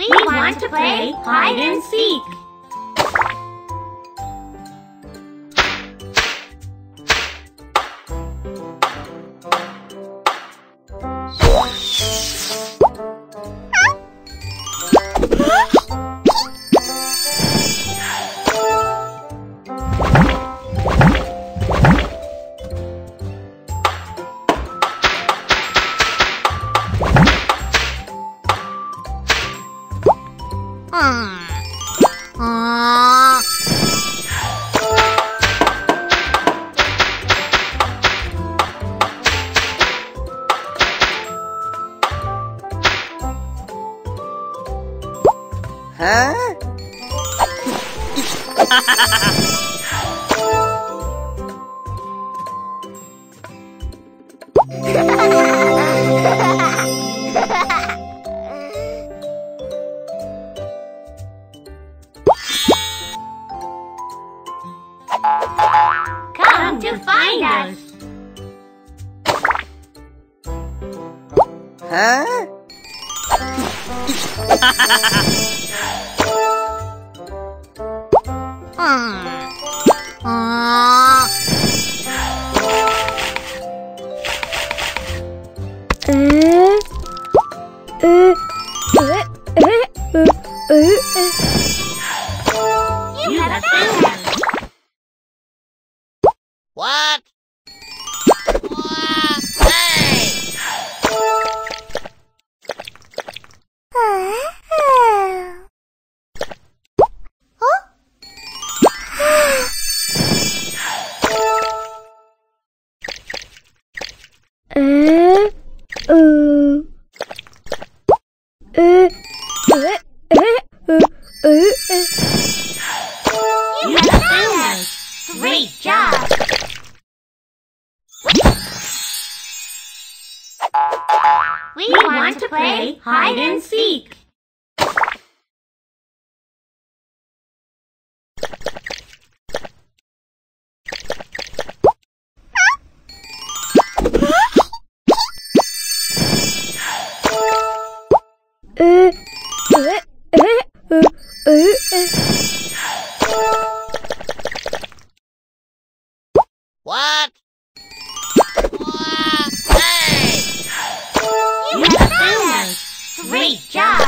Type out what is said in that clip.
We want to play hide and seek. 啊！啊！哈哈哈哈哈！Come to find us. Huh? You have found us. What? Hey! You have found us. Great job. To play hide and seek. What? Great job.